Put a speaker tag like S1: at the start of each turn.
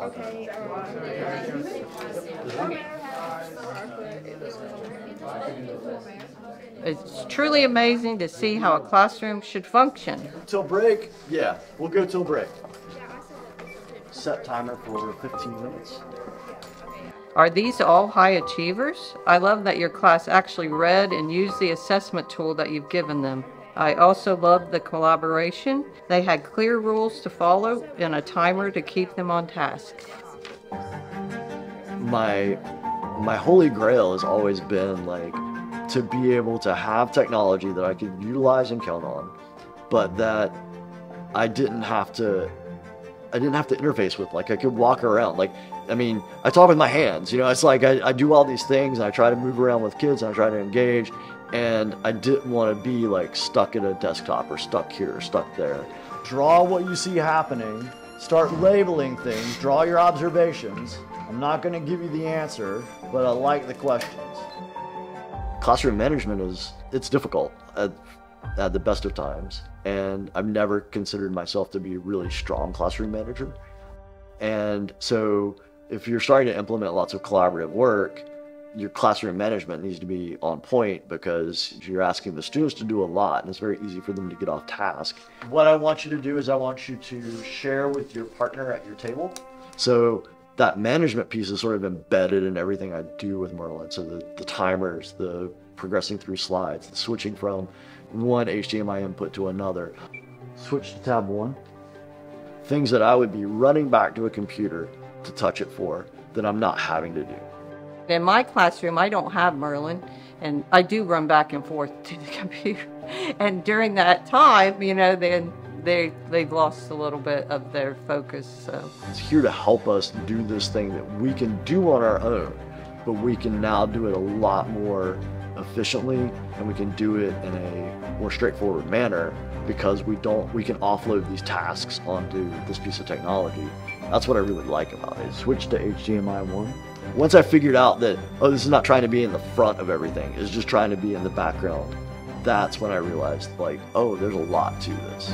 S1: Okay.
S2: It's truly amazing to see how a classroom should function.
S3: Till break? Yeah, we'll go till break. Set timer for 15 minutes.
S2: Are these all high achievers? I love that your class actually read and used the assessment tool that you've given them. I also loved the collaboration. They had clear rules to follow and a timer to keep them on task.
S3: My my holy grail has always been like to be able to have technology that I could utilize and count on, but that I didn't have to I didn't have to interface with. Like I could walk around. Like I mean, I talk with my hands. You know, it's like I, I do all these things. And I try to move around with kids. And I try to engage, and I didn't want to be like stuck at a desktop or stuck here or stuck there. Draw what you see happening. Start labeling things. Draw your observations. I'm not going to give you the answer, but I like the questions. Classroom management is it's difficult at, at the best of times, and I've never considered myself to be a really strong classroom manager. And so if you're starting to implement lots of collaborative work, your classroom management needs to be on point because you're asking the students to do a lot and it's very easy for them to get off task. What I want you to do is I want you to share with your partner at your table. So that management piece is sort of embedded in everything I do with Merlyn. So the, the timers, the progressing through slides, the switching from one HDMI input to another. Switch to tab one. Things that I would be running back to a computer to touch it for that I'm not having to do.
S2: In my classroom, I don't have Merlyn, and I do run back and forth to the computer. And during that time, you know, then they they've lost a little bit of their focus. So
S3: It's here to help us do this thing that we can do on our own, but we can now do it a lot more efficiently and we can do it in a more straightforward manner because we don't we can offload these tasks onto this piece of technology. That's what I really like about it. Switch to HDMI 1. Once I figured out that oh this is not trying to be in the front of everything, it's just trying to be in the background. That's when I realized like, oh, there's a lot to this.